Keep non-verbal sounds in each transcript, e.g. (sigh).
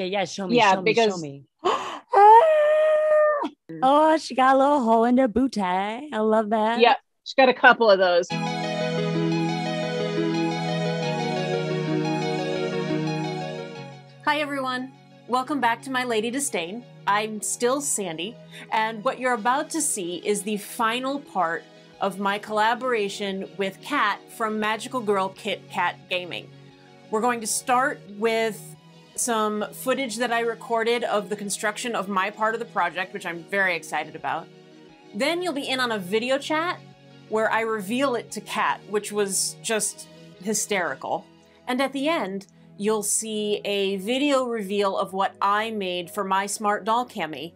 Yeah, yeah. Show me. Yeah, show because- me. Show (gasps) ah! me. Oh, she got a little hole in her booty. I love that. Yep. She's got a couple of those. Hi, everyone. Welcome back to My Lady Disdain. I'm still Sandy, and what you're about to see is the final part of my collaboration with Cat from MagicalGirlKitCat Gaming. We're going to start with some footage that I recorded of the construction of my part of the project, which I'm very excited about. Then you'll be in on a video chat where I reveal it to Cat, which was just hysterical. And at the end, you'll see a video reveal of what I made for my smart doll cami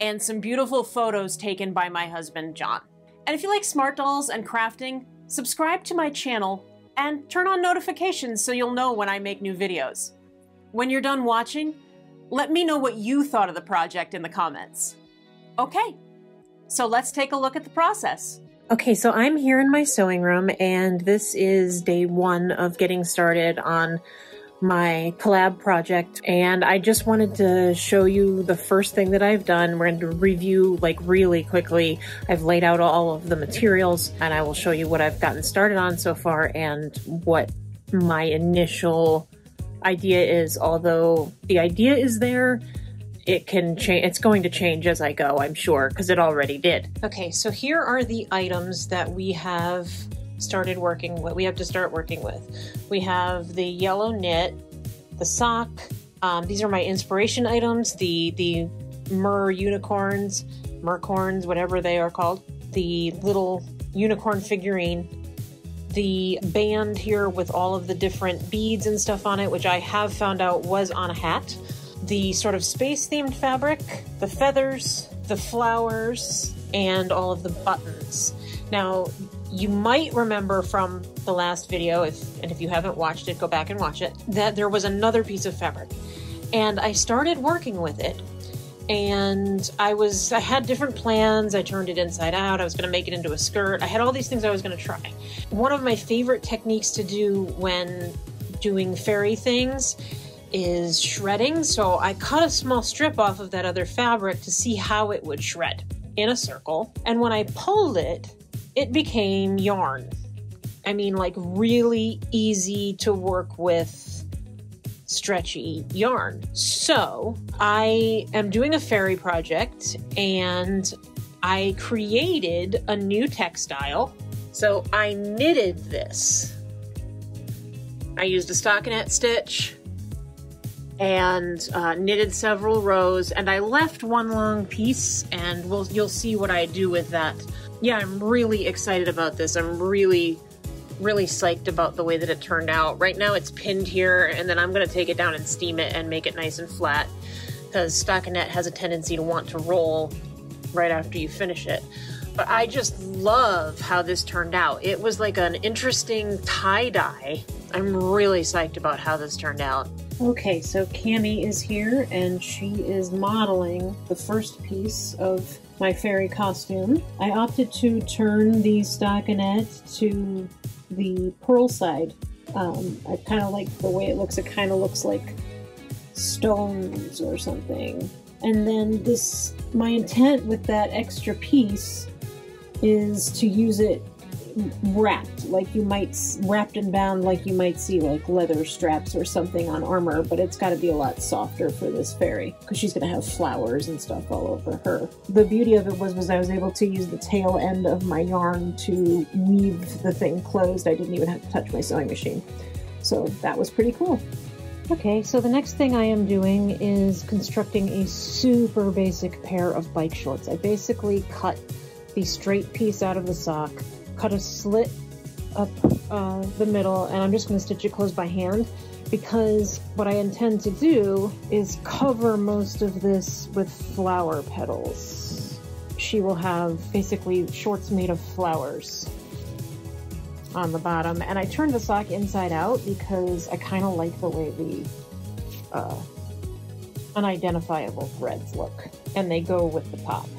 and some beautiful photos taken by my husband, John. And if you like smart dolls and crafting, subscribe to my channel and turn on notifications so you'll know when I make new videos. When you're done watching, let me know what you thought of the project in the comments. Okay, so let's take a look at the process. Okay, so I'm here in my sewing room, and this is day one of getting started on my collab project. And I just wanted to show you the first thing that I've done. We're going to review like really quickly. I've laid out all of the materials, and I will show you what I've gotten started on so far and what my initial idea is. Although the idea is there, it can change it's going to change as i go i'm sure because it already did okay so here are the items that we have started working with we have to start working with we have the yellow knit the sock um, these are my inspiration items the the mer unicorns mercorns whatever they are called the little unicorn figurine the band here with all of the different beads and stuff on it which i have found out was on a hat the sort of space themed fabric, the feathers, the flowers, and all of the buttons. Now, you might remember from the last video, if and if you haven't watched it, go back and watch it, that there was another piece of fabric. And I started working with it. And I was I had different plans. I turned it inside out. I was going to make it into a skirt. I had all these things I was going to try. One of my favorite techniques to do when doing fairy things is shredding. So I cut a small strip off of that other fabric to see how it would shred in a circle. And when I pulled it, it became yarn. I mean, like really easy to work with stretchy yarn. So I am doing a fairy project and I created a new textile. So I knitted this. I used a stockinette stitch and uh, knitted several rows and I left one long piece and we'll you'll see what I do with that. Yeah, I'm really excited about this. I'm really really psyched about the way that it turned out. Right now it's pinned here and then I'm going to take it down and steam it and make it nice and flat because stockinette has a tendency to want to roll right after you finish it. But I just love how this turned out. It was like an interesting tie-dye. I'm really psyched about how this turned out. Okay, so Cami is here and she is modeling the first piece of my fairy costume. I opted to turn the stockinette to the purl side. Um, I kind of like the way it looks. It kind of looks like stones or something. And then this, my intent with that extra piece is to use it wrapped, like you might wrapped and bound, like you might see like leather straps or something on armor. But it's got to be a lot softer for this fairy because she's gonna have flowers and stuff all over her. The beauty of it was was I was able to use the tail end of my yarn to weave the thing closed. I didn't even have to touch my sewing machine, so that was pretty cool. Okay, so the next thing I am doing is constructing a super basic pair of bike shorts. I basically cut the straight piece out of the sock, cut a slit up uh, the middle, and I'm just going to stitch it closed by hand because what I intend to do is cover most of this with flower petals. She will have basically shorts made of flowers on the bottom. And I turned the sock inside out because I kind of like the way the uh, unidentifiable threads look. And they go with the top.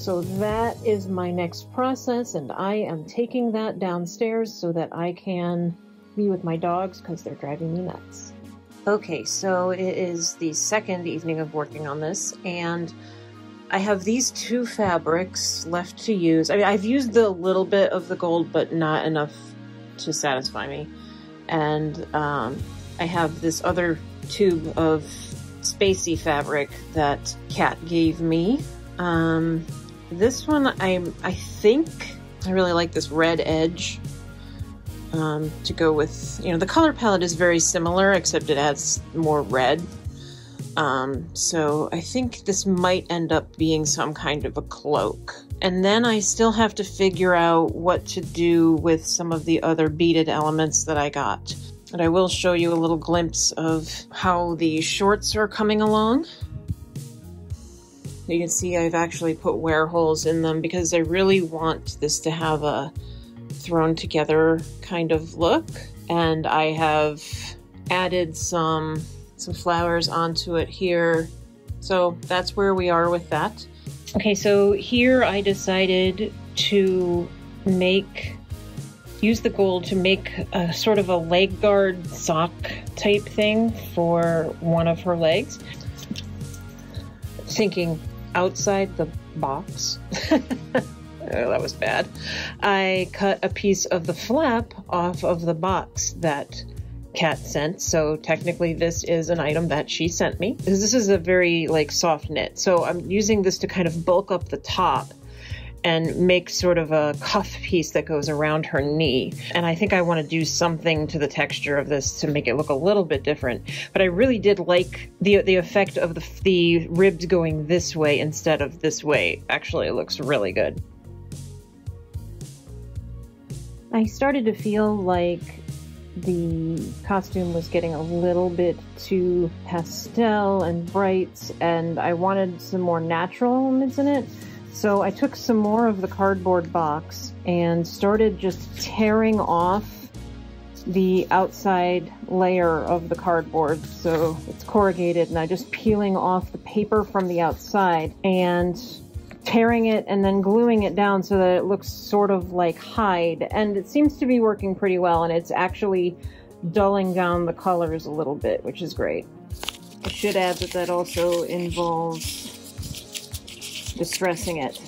So that is my next process, and I am taking that downstairs so that I can be with my dogs because they're driving me nuts. Okay, so it is the second evening of working on this, and I have these two fabrics left to use. I mean, I've used the little bit of the gold, but not enough to satisfy me. And um, I have this other tube of spacey fabric that Cat gave me. Um, this one, I I think I really like this red edge um, to go with. You know, the color palette is very similar, except it adds more red. Um, so I think this might end up being some kind of a cloak. And then I still have to figure out what to do with some of the other beaded elements that I got. And I will show you a little glimpse of how the shorts are coming along. You can see I've actually put wear holes in them because I really want this to have a thrown together kind of look. And I have added some some flowers onto it here. So that's where we are with that. Okay, so here I decided to make use the gold to make a sort of a leg guard sock type thing for one of her legs. Thinking outside the box. (laughs) oh, that was bad. I cut a piece of the flap off of the box that Cat sent. So technically this is an item that she sent me. This is a very like soft knit. So I'm using this to kind of bulk up the top and make sort of a cuff piece that goes around her knee. And I think I want to do something to the texture of this to make it look a little bit different. But I really did like the the effect of the, the ribs going this way instead of this way. Actually, it looks really good. I started to feel like the costume was getting a little bit too pastel and bright, and I wanted some more natural elements in it. So I took some more of the cardboard box and started just tearing off the outside layer of the cardboard. So it's corrugated, and I just peeling off the paper from the outside and tearing it and then gluing it down so that it looks sort of like hide. And it seems to be working pretty well, and it's actually dulling down the colors a little bit, which is great. I should add that that also involves distressing it.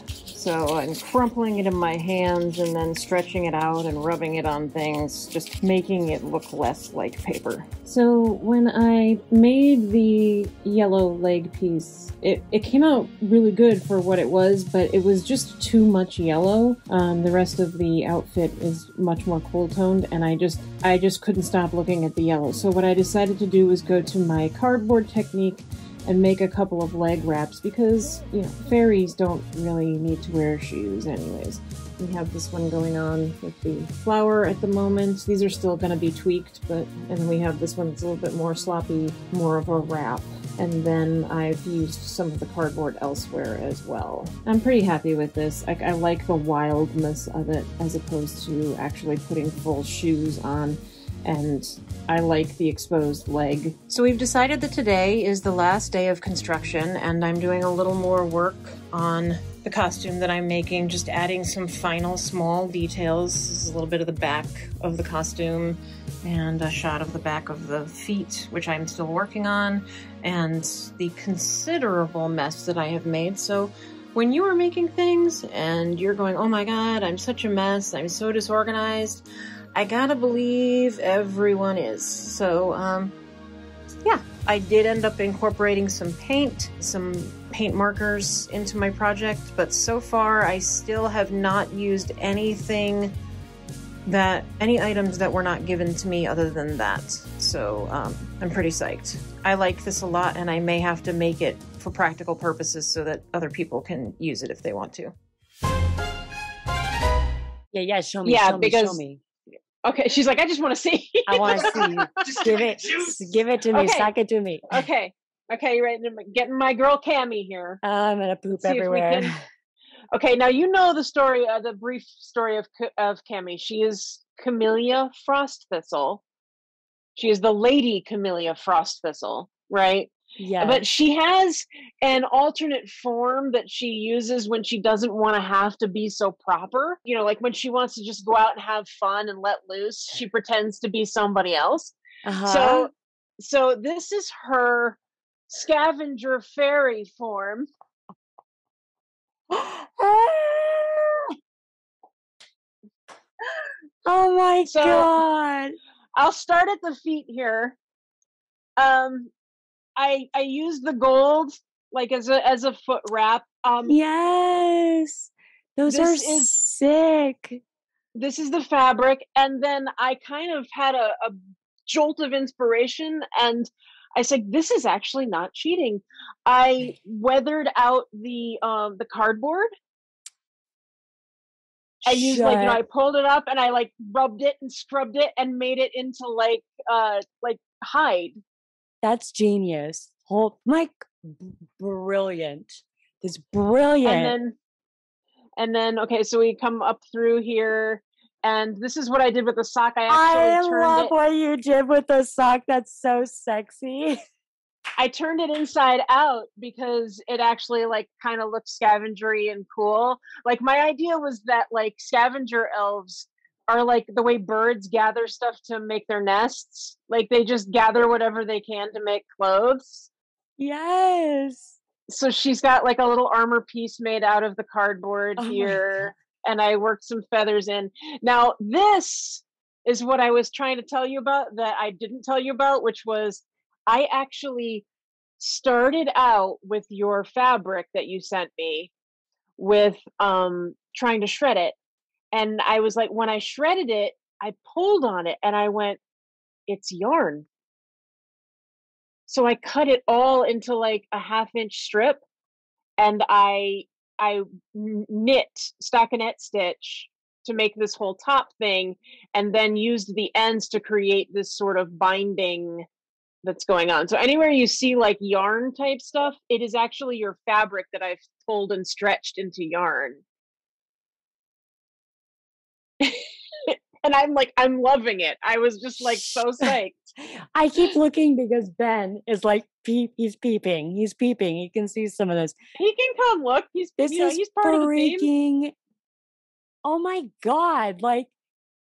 So I'm crumpling it in my hands and then stretching it out and rubbing it on things, just making it look less like paper. So when I made the yellow leg piece, it, it came out really good for what it was, but it was just too much yellow. Um, the rest of the outfit is much more cool toned, and I just I just couldn't stop looking at the yellow. So what I decided to do was go to my cardboard technique and make a couple of leg wraps because, you know, fairies don't really need to wear shoes anyways. We have this one going on with the flower at the moment. These are still going to be tweaked, but, and we have this one that's a little bit more sloppy, more of a wrap. And then I've used some of the cardboard elsewhere as well. I'm pretty happy with this. I, I like the wildness of it as opposed to actually putting full shoes on and I like the exposed leg. So we've decided that today is the last day of construction and I'm doing a little more work on the costume that I'm making, just adding some final small details. This is a little bit of the back of the costume and a shot of the back of the feet, which I'm still working on, and the considerable mess that I have made. So when you are making things and you're going, oh my god, I'm such a mess, I'm so disorganized, I gotta believe everyone is. So, um, yeah, I did end up incorporating some paint, some paint markers into my project, but so far I still have not used anything that, any items that were not given to me other than that. So, um, I'm pretty psyched. I like this a lot and I may have to make it for practical purposes so that other people can use it if they want to. Yeah, yeah, show me, Yeah, show me, because- show me. Okay, she's like, I just want to see. I want to see. (laughs) Just give it, give it to me, Okay. suck it to me. okay, okay, ready? I'm getting my girl Cammy here. I'm gonna poop See if everywhere. (laughs) Okay, now you know the story, uh, the brief story of of Cammy. She is Camellia Frost Thistle. She is the Lady Camellia Frost Thistle, right? Yeah, But she has an alternate form that she uses when she doesn't want to have to be so proper. You know, like when she wants to just go out and have fun and let loose, she pretends to be somebody else. uh-huh. So so this is her scavenger fairy form. (gasps) oh my So- god. I'll start at the feet here. Um, I I use the gold like as a as a foot wrap. Um, Yes. Those are is- sick. this is the fabric, and then I kind of had a, a jolt of inspiration, and I said, "This is actually not cheating." I weathered out the um the cardboard. I used like you know, I pulled it up and I like rubbed it and scrubbed it and made it into like uh like hide. That's genius. Whole Mike brilliant. This brilliant. and then and then okay so we come up through here and this is what i did with the sock i actually I love it what you did with the sock. That's so sexy. (laughs) i turned it inside out because it actually like kind of looks scavengery and cool like my idea was that like scavenger elves are like the way birds gather stuff to make their nests like they just gather whatever they can to make clothes. Yes. so she's got like a little armor piece made out of the cardboard Oh here and i worked some feathers in. Now this is what i was trying to tell you about that i didn't tell you about which was i actually started out with your fabric that you sent me with um trying to shred it and i was like when i shredded it i pulled on it and i went it's yarn so i cut it all into like a half inch strip and I I knit stockinette stitch to make this whole top thing, and then used the ends to create this sort of binding that's going on. So anywhere you see like yarn type stuff, it is actually your fabric that I've pulled and stretched into yarn. And I'm like, I'm loving it. I was just like so (laughs) psyched. I keep looking because Ben is like peep. He's peeping. He's peeping. He can see some of this. He can come look. He's This you know, is he's part freaking. Oh my god! Like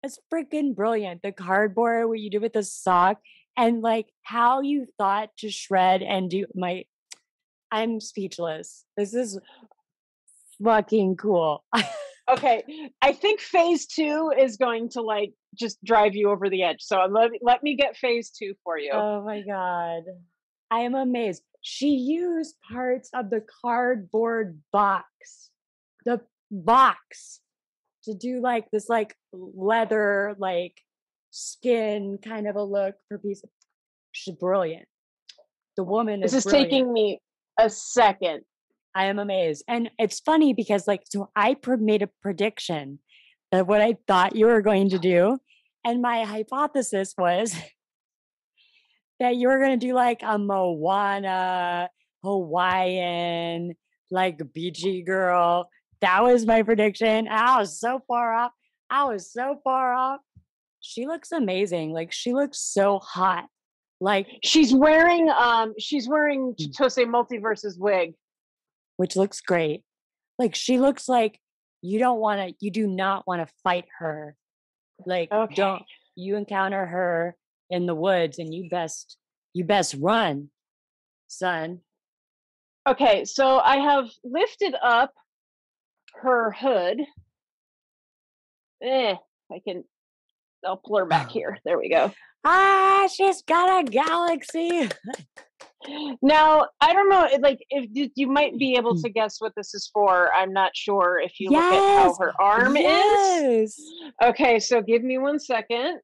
it's freaking brilliant. The cardboard, what you do with the sock, and like how you thought to shred and do my. I'm speechless. This is fucking cool. (laughs) okay i think phase two is going to like just drive you over the edge so let, let me get phase two for you Oh my god. I am amazed. She used parts of the cardboard box. The box to do like this like leather like skin kind of a look for piece she's brilliant. The woman this is, is taking me a second I am amazed. And it's funny because like so I pre- made a prediction that what I thought you were going to do and my hypothesis was (laughs) that you were going to do like a Moana Hawaiian like beachy girl. That was my prediction. I was so far off. I was so far off. She looks amazing. Like she looks so hot. Like she's wearing um she's wearing Mm. Chitose multiverses wig which looks great. Like she looks like you don't want to, you do not want to fight her. Like Okay. don't you encounter her in the woods and you best you best run, son. okay so i have lifted up her hood eh i can i'll pull her back (sighs) here there we go Ah, she's got a galaxy. (laughs) Now, I don't know, like if you, might be able Mm. to guess what this is for. I'm not sure if you look at how her arm is. Okay, so give me one second.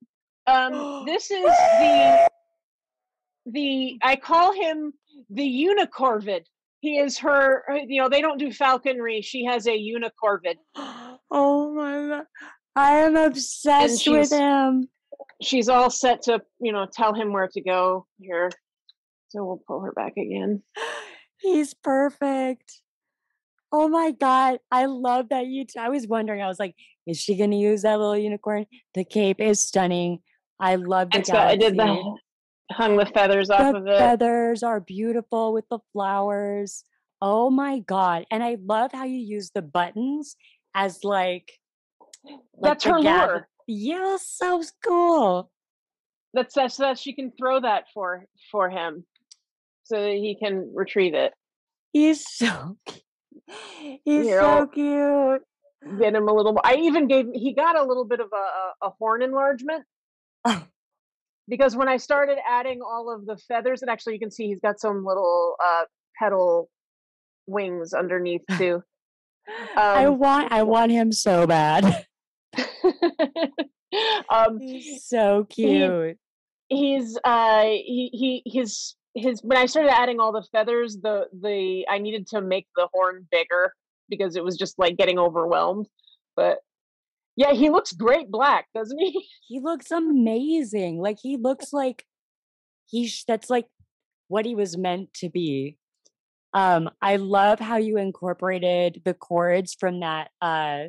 Um, (gasps) this is the the I call him the unicorvid. He is her. uh, You know, they don't do falconry. She has a unicorvid. Oh my god. I am obsessed with him. She's all set to you know tell him where to go here. So we'll pull her back again. He's perfect. Oh my god, I love that you. T- I was wondering. I was like, is she gonna use that little unicorn? The cape is stunning. I love the It's I did the hung the feathers off The of it. feathers are beautiful with the flowers. Oh my god! And I love how you use the buttons as like. like That's her gather- lure. Yeah, so cool. That's that's that she can throw that for for him, so that he can retrieve it. He's so (laughs) he's You so cute. Get him a little. I even gave he got a little bit of a a, horn enlargement Oh, because when I started adding all of the feathers, and actually you can see he's got some little uh petal wings underneath (laughs) too. I Um, want I want him so bad. (laughs) um, He's so he cute. he's uh he he his his when I started adding all the feathers, the the I needed to make the horn bigger because it was just like getting overwhelmed. But yeah, he looks great black, doesn't he? (laughs) He looks amazing. Like he looks like he's that's like what he was meant to be. Um, I love how you incorporated the cords from that uh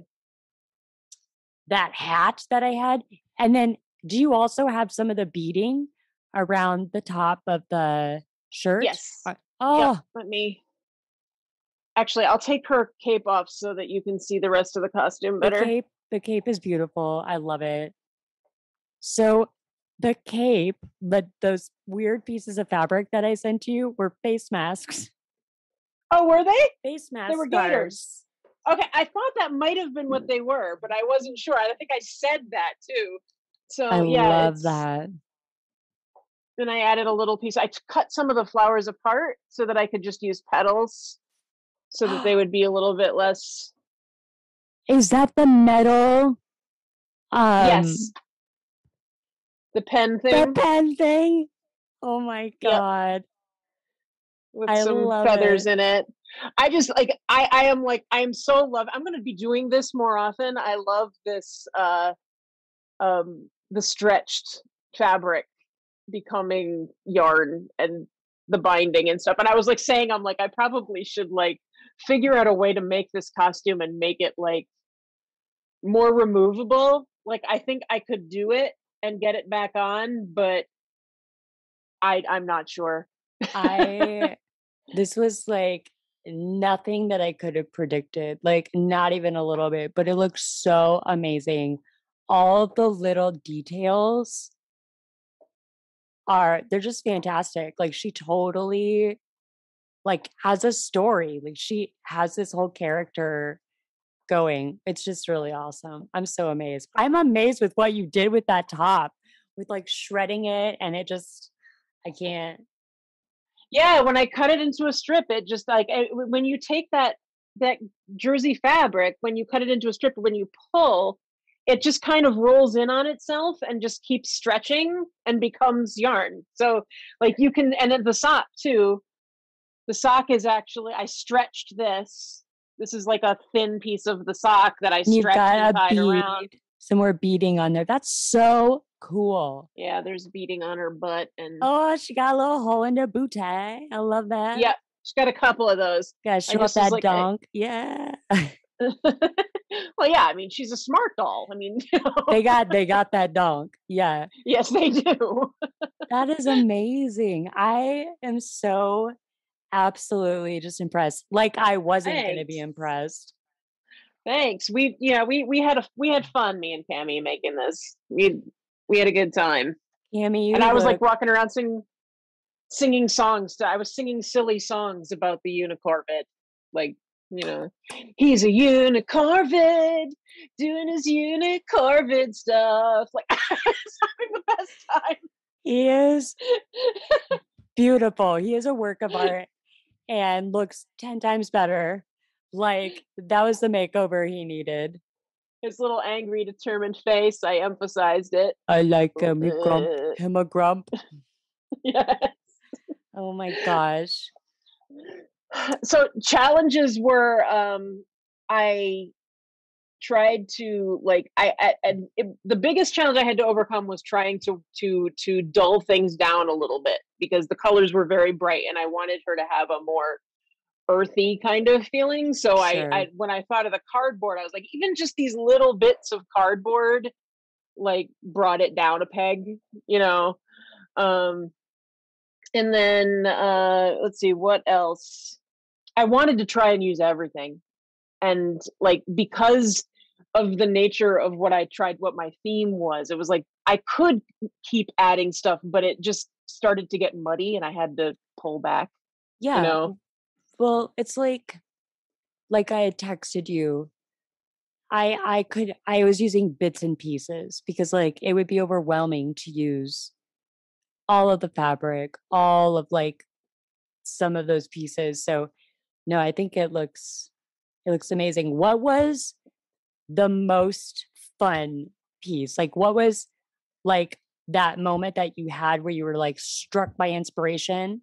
that hat that I had. And then do you also have some of the beading around the top of the shirt? Yes. Uh, Yep. Oh, Let me actually I'll take her cape off so that you can see the rest of the costume the better. cape, the cape is beautiful. I love it. So the cape, but those weird pieces of fabric that I sent to you were face masks. Oh, were they? Face masks. They were gaiters. Okay, I thought that might have been what they were, but I wasn't sure. I think I said that too. So I yeah, love that. Then I added a little piece. I cut some of the flowers apart so that I could just use petals, so that they (gasps) would be a little bit less. Is that the metal? Um, yes. The pen thing. the pen thing. Oh my god! with I some feathers it. in it. I just like I I am like I am so love. I'm going to be doing this more often. I love this uh um the stretched fabric becoming yarn and the binding and stuff. And I was like saying I'm like I probably should like figure out a way to make this costume and make it like more removable. Like I think I could do it and get it back on, but I I'm not sure. (laughs) I this was like nothing that I could have predicted, like not even a little bit, but it looks so amazing. All the little details are they're just fantastic. Like she totally like has a story. Like she has this whole character going. It's just really awesome. I'm so amazed. I'm amazed with what you did with that top, with like shredding it and it just I can't yeah when i cut it into a strip it just like eh, w- when you take that that jersey fabric when you cut it into a strip when you pull it just kind of rolls in on itself and just keeps stretching and becomes yarn so like you can and then the sock too the sock is actually i stretched this this is like a thin piece of the sock that i And You've stretched and got a tied bead, around some more beading on there. That's so cool. yeah there's beading on her butt and Oh, she got a little hole in her booty. Eh? I love that. yeah she's got a couple of those off just was that like, I- dunk. yeah. (laughs) (laughs) well, yeah, I mean, she's a smart doll. I mean, (laughs) you know, they got they got that dunk. Yeah. yes, they do. That is amazing. I am so absolutely just impressed. Like I wasn't gonna be impressed. Thanks. We, yeah, we we had a we had fun. Me and Cammy making this. We we had a good time, Cammy, and I was like walking around singing singing songs. To, I was singing silly songs about the unicorvid, like you know, he's a unicorvid doing his unicorvid stuff. Like (laughs) was having the best time. he is beautiful. He is a work of (laughs) art and looks 10 times better. Like that was the makeover he needed. His little angry, determined face. I emphasized it. I like him. He grump, him a grump. (laughs) yes. Oh my gosh. So challenges were um i tried to like i, I and it, the biggest challenge i had to overcome was trying to to to dull things down a little bit because the colors were very bright and i wanted her to have a more earthy kind of feeling so Sure. I, I when i thought of the cardboard i was like even just these little bits of cardboard like brought it down a peg you know um and then uh let's see what else i wanted to try and use everything and like because of the nature of what I tried, what my theme was. It was like I could keep adding stuff, but it just started to get muddy and I had to pull back. Yeah. You know? Well, it's like like I had texted you. I I could I was using bits and pieces because like it would be overwhelming to use all of the fabric, all of like some of those pieces. So no, I think it looks it looks amazing. What was the most fun piece? Like what was like that moment that you had where you were like struck by inspiration?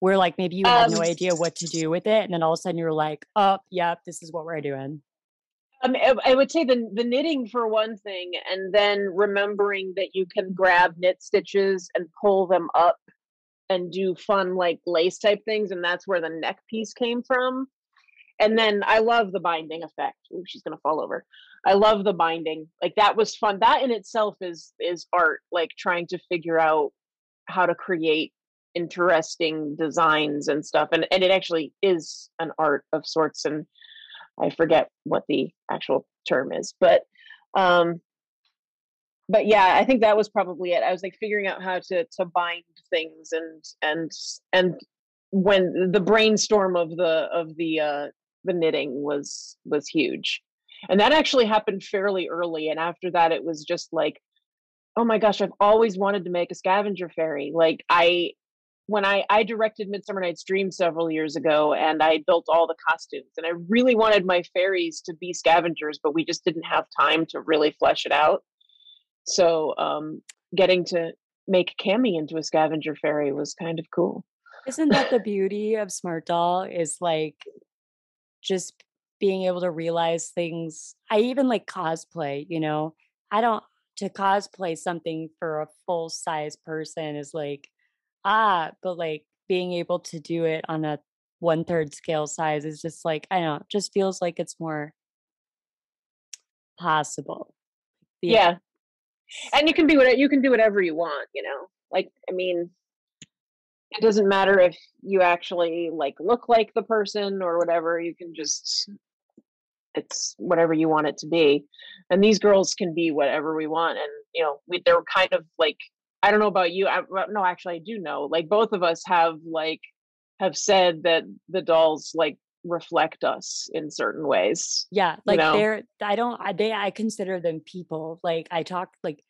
Where like maybe you had Um, no idea what to do with it, and then all of a sudden you're like, "Oh, yep, this is what we're doing." Um, I I would say the the knitting for one thing, and then remembering that you can grab knit stitches and pull them up and do fun like lace type things, and that's where the neck piece came from. And then I love the binding effect. Ooh, she's gonna fall over. I love the binding. Like that was fun. That in itself is is art. Like trying to figure out how to create interesting designs and stuff. And and it actually is an art of sorts. And I forget what the actual term is, but um but yeah, I think that was probably it. I was like figuring out how to to bind things and and and when the brainstorm of the of the uh the knitting was was huge. And that actually happened fairly early and after that it was just like oh my gosh, I've always wanted to make a scavenger fairy. Like I when I, I directed Midsummer Night's Dream several years ago and I built all the costumes and I really wanted my fairies to be scavengers, but we just didn't have time to really flesh it out. So um, getting to make Cammy into a scavenger fairy was kind of cool. Isn't that (laughs) the beauty of Smart Doll? Is like just being able to realize things. I even like cosplay, you know. I don't to cosplay something for a full size person is like ah, but like being able to do it on a one third scale size is just like I don't know, just feels like it's more possible. Yeah. And you can be what you can do whatever you want, you know. Like I mean, it doesn't matter if you actually like look like the person or whatever. You can just it's whatever you want it to be. And these girls can be whatever we want. And you know, we they're kind of like I don't know about you. I, no, actually, I do know. Like both of us have like have said that the dolls like reflect us in certain ways. Yeah, like know? they're I don't I they I consider them people. Like I talk like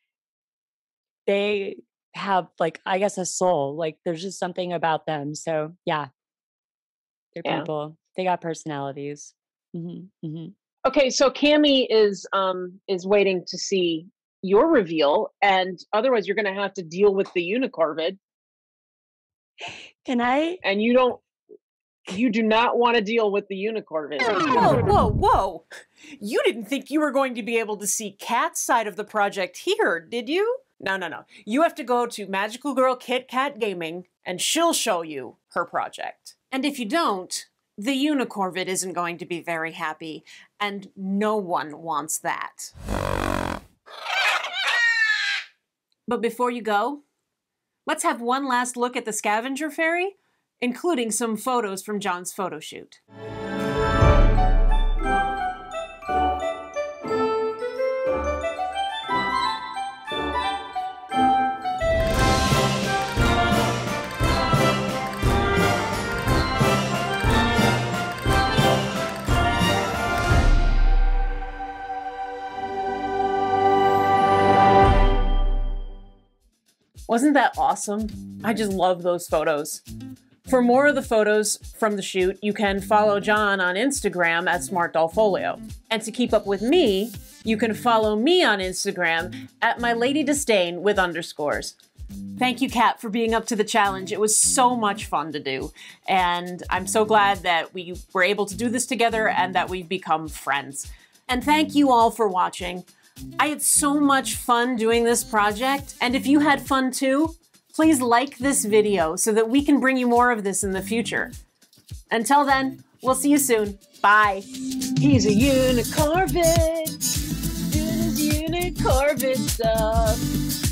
they have like I guess a soul. Like there's just something about them. So yeah. They're Yeah. people. They got personalities. hmm hmm Okay, so Cami is um is waiting to see your reveal, and otherwise you're going to have to deal with the unicorvid, Can I and you don't. You do not want to deal with the unicorvid. Whoa, whoa, whoa. You didn't think you were going to be able to see cat's side of the project here, did you? No, no, no. You have to go to MagicalGirlKitCat Gaming and she'll show you her project. And if you don't, the Unicorvid isn't going to be very happy, and no one wants that. But before you go, let's have one last look at the scavenger fairy, including some photos from John's photo shoot. Wasn't that awesome? I just love those photos. For more of the photos from the shoot, you can follow John on Instagram at Smart Doll Folio. And to keep up with me, you can follow me on Instagram at My Lady Disdain with underscores. Thank you, Cat, for being up to the challenge. It was so much fun to do. And I'm so glad that we were able to do this together and that we've become friends. And thank you all for watching. I had so much fun doing this project, and if you had fun too, please like this video so that we can bring you more of this in the future. Until then, we'll see you soon. Bye. He's a unicorvid, doing his unicorvid stuff.